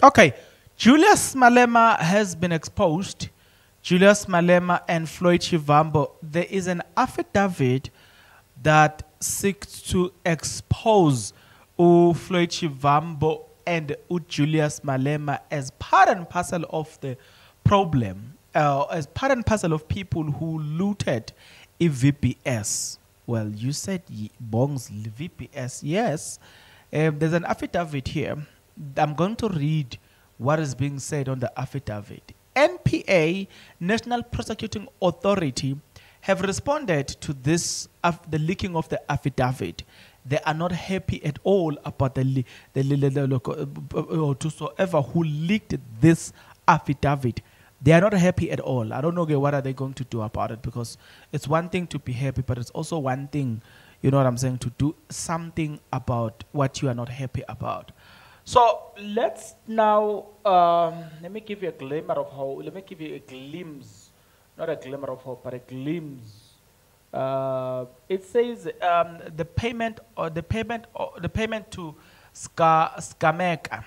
Okay, Julius Malema has been exposed. Julius Malema and Floyd Shivambu. There is an affidavit that seeks to expose U Floyd Shivambu and U Julius Malema as part and parcel of the problem, uh, as part and parcel of people who looted a VBS. Well, you said Bong's VBS. Yes, um, there's an affidavit here. I'm going to read what is being said on the affidavit. NPA, National Prosecuting Authority, have responded to this, the leaking of the affidavit. They are not happy at all about the, the, loco- uh, or whosoever who leaked this affidavit. They are not happy at all. I don't know okay, what are they going to do about it because it's one thing to be happy, but it's also one thing, you know what I'm saying, to do something about what you are not happy about. So let's now um, let me give you a glimmer of hope. Let me give you a glimpse, not a glimmer of hope, but a glimpse. Uh, it says um, the payment or the payment or the payment to Ska, Sgameka.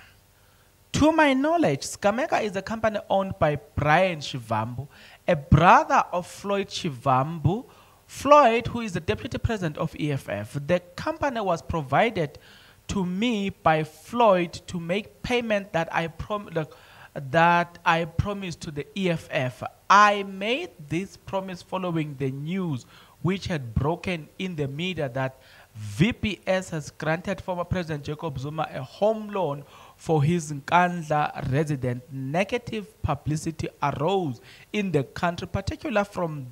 To my knowledge, Sgameka is a company owned by Brian Shivambu, a brother of Floyd Shivambu. Floyd, who is the deputy president of EFF, the company was provided to me by Floyd to make payment that I prom- that I promised to the EFF. I made this promise following the news which had broken in the media that VBS has granted former President Jacob Zuma a home loan for his Nkandla resident. Negative publicity arose in the country, particularly from,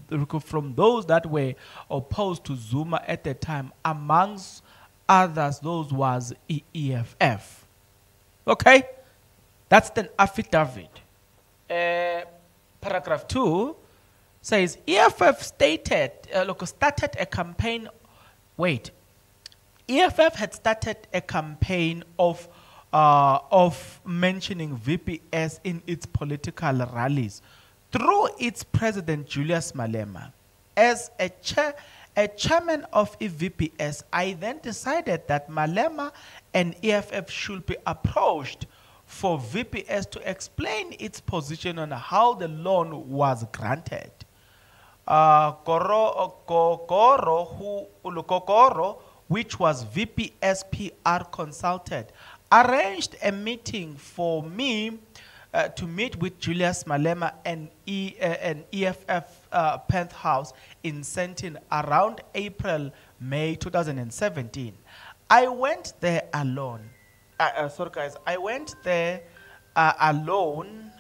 from those that were opposed to Zuma at the time, amongst others, those was EEFF. Okay? That's the affidavit. Uh, paragraph 2 says EFF stated, uh, look, started a campaign. Wait, EFF had started a campaign of uh, of mentioning VBS in its political rallies through its president Julius Malema. As a chair, a chairman of EVPS, I then decided that Malema and EFF should be approached for VBS to explain its position on how the loan was granted. Uh, Goro, uh, who, Ulukokoro, which was VBS PR consultant, arranged a meeting for me uh, to meet with Julius Malema and, e, uh, and EFF uh, Penthouse in Sentin around April, May 2017. I went there alone. Uh, uh, sorry, guys. I went there uh, alone.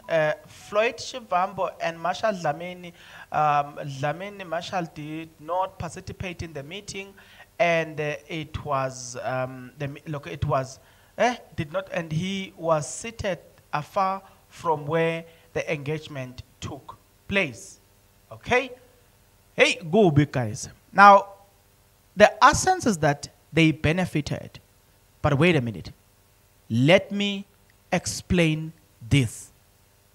Floyd Shivambu and Marshall Dlamini, um, Dlamini Marshall did not participate in the meeting, and it was um, the look. It was eh, did not, and he was seated afar from where the engagement took place. Okay, hey, go big guys. Now, the essence is that they benefited, but wait a minute. Let me explain this.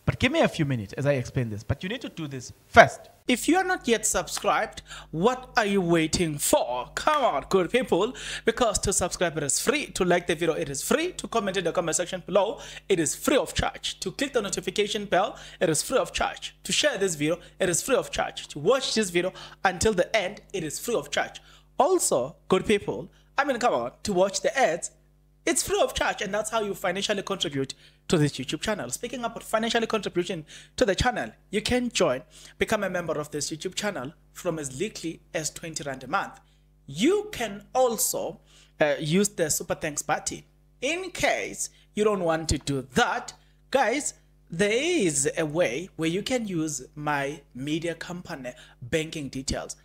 But give me a few minutes as I explain this. But you need to do this first. If you are not yet subscribed, what are you waiting for? Come on, good people. Because to subscribe, it is free. To like the video, it is free. To comment in the comment section below, it is free of charge. To click the notification bell, it is free of charge. To share this video, it is free of charge. To watch this video until the end, it is free of charge. Also, good people, I mean, come on, to watch the ads, it's free of charge, and that's how you financially contribute to this YouTube channel. Speaking about financially contribution to the channel, you can join, become a member of this YouTube channel from as little as 20 Rand a month. You can also uh, use the super thanks button. In case you don't want to do that, guys, there is a way where you can use my media company banking details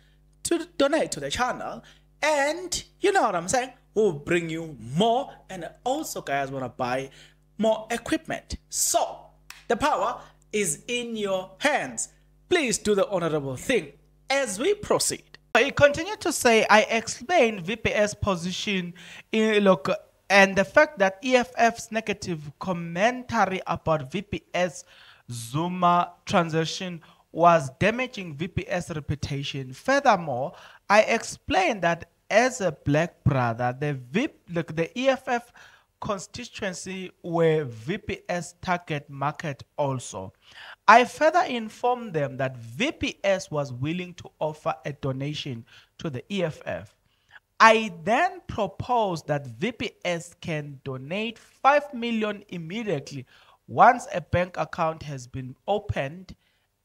to donate to the channel and you know what i'm saying we'll bring you more and also guys want to buy more equipment. So the power is in your hands. Please do the honorable thing as we proceed. He continued to say, I explained VBS position in look and the fact that EFF's negative commentary about VBS Zuma transition was damaging VBS reputation. Furthermore, I explained that as a black brother, the VIP, look, the EFF constituency were VBS target market also. I further informed them that VBS was willing to offer a donation to the EFF. I then proposed that VBS can donate 5 million immediately once a bank account has been opened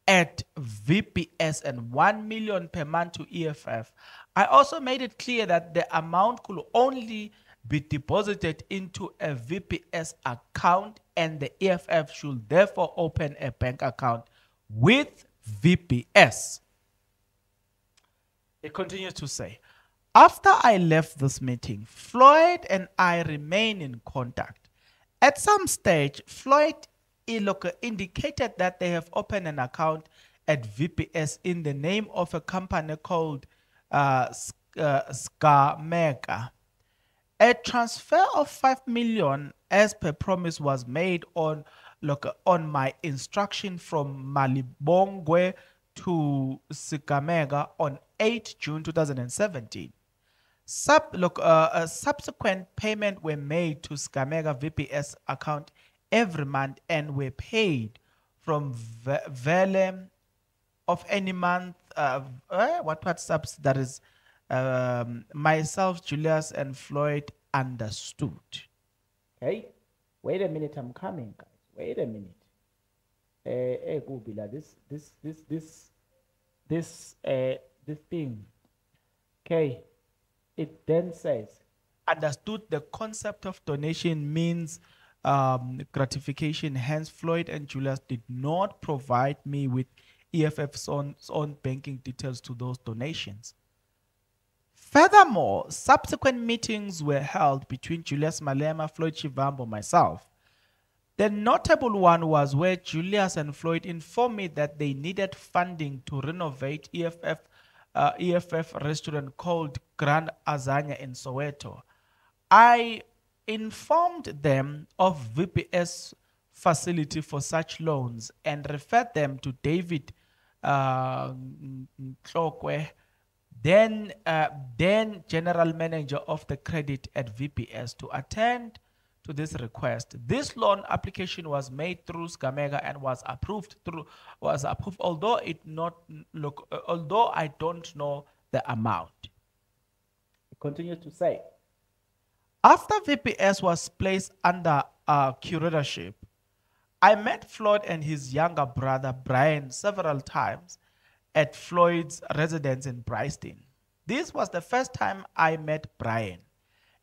at VBS and 1 million per month to EFF. I also made it clear that the amount could only be deposited into a VBS account and the EFF should therefore open a bank account with VBS. It continues to say, after I left this meeting, Floyd and I remain in contact. At some stage, Floyd Iloka indicated that they have opened an account at VBS in the name of a company called uh, uh, Sgameka. A transfer of 5 million as per promise was made on look on my instruction from Malibongwe to Sgameka on 8 June 2017. Sub, look, uh, a subsequent payment were made to Sgameka VBS account every month and were paid from Vele of any month. Uh, uh, what what subs that is um, myself, Julius, and Floyd understood. Okay, wait a minute, I'm coming, guys. Wait a minute. Eh, uh, this, this, this, this, this, uh, this thing. Okay, it then says, understood the concept of donation means um, gratification. Hence, Floyd and Julius did not provide me with EFF's own, own banking details to those donations. Furthermore, subsequent meetings were held between Julius Malema, Floyd Shivambu, myself. The notable one was where Julius and Floyd informed me that they needed funding to renovate EFF, uh, EFF restaurant called Grand Azania in Soweto. I informed them of VBS facility for such loans and referred them to David uh, then uh, then general manager of the credit at VBS to attend to this request. This loan application was made through Sgameka and was approved through was approved although it not look uh, although I don't know the amount. It continues to say after VBS was placed under uh, curatorship, I met Floyd and his younger brother Brian several times at Floyd's residence in Bryanston. This was the first time I met Brian.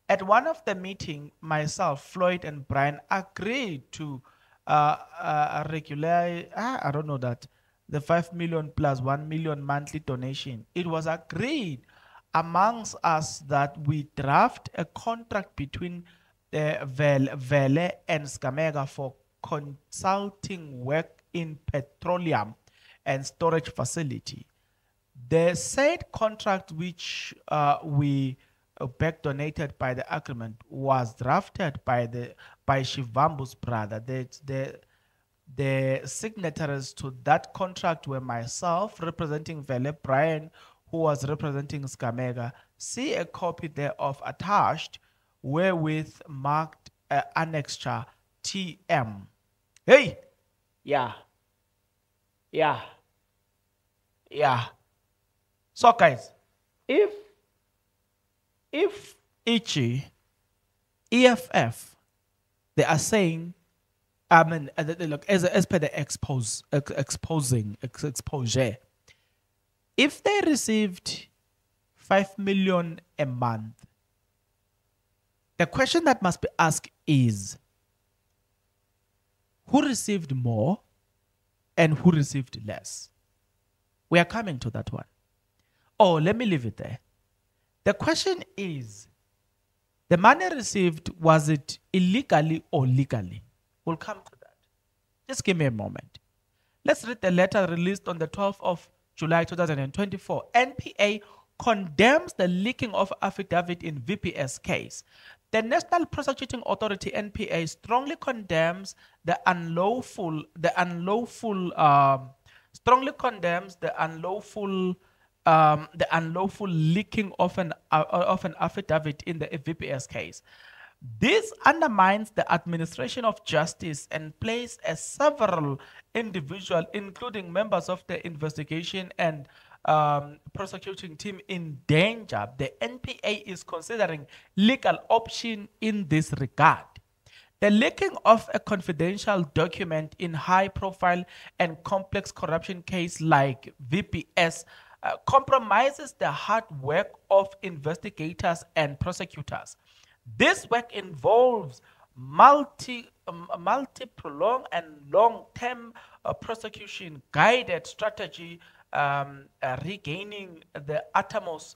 At one of the meetings, myself, Floyd, and Brian agreed to uh, uh, regular. Uh, I don't know that the five million plus one million monthly donation. It was agreed amongst us that we draft a contract between the Vele and Sgameka for consulting work in petroleum and storage facility. The said contract which uh, we uh, back donated by the agreement was drafted by the by Shivambu's brother. The, the, the signatories to that contract were myself representing Vele Brian, who was representing Sgameka. See a copy thereof attached, wherewith marked uh, annexure TM. Hey, yeah, yeah, yeah. So, guys, if if Ichi, EFF, they are saying, I mean, uh, look as as per the expose exposing ex, exposure, if they received five million a month, the question that must be asked is who received more and who received less? We are coming to that one. Oh, let me leave it there. The question is the money received, was it illegally or legally? We'll come to that. Just give me a moment. Let's read the letter released on the 12th of July 2024. NPA condemns the leaking of affidavit in VBS case. The National Prosecuting Authority (NPA) strongly condemns the unlawful, the unlawful, uh, strongly condemns the unlawful, um, the unlawful leaking of an uh, of an affidavit in the VBS case. This undermines the administration of justice and places several individuals, including members of the investigation and um, prosecuting team, in danger. The NPA is considering legal option in this regard. The leaking of a confidential document in high profile and complex corruption case like VBS uh, compromises the hard work of investigators and prosecutors. This work involves multi, um, multi prolonged and long term uh, prosecution guided strategy, um, uh, regaining the utmost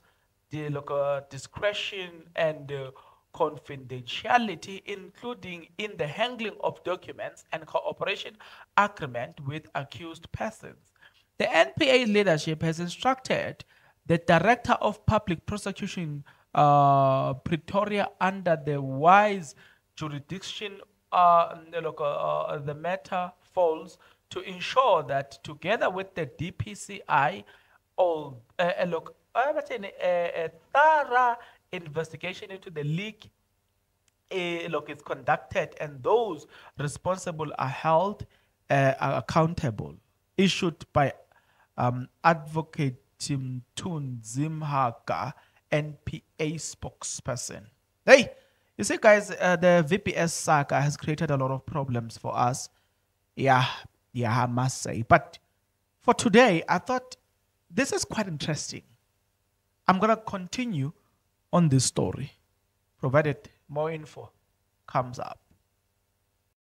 the, uh, discretion and uh, confidentiality, including in the handling of documents and cooperation agreement with accused persons. The NPA leadership has instructed the Director of Public Prosecution, uh, Pretoria, under the WISE jurisdiction, uh, look, uh, the matter falls to ensure that together with the DPCI, all, uh, look, a, a thorough investigation into the leak look, is conducted and those responsible are held uh, are accountable. Issued by um, Advocate Tim Tun Zimhaka, NPA spokesperson. Hey, you see, guys, uh, the VBS saga has created a lot of problems for us. Yeah, yeah, I must say. But for today, I thought this is quite interesting. I'm going to continue on this story, provided more info comes up.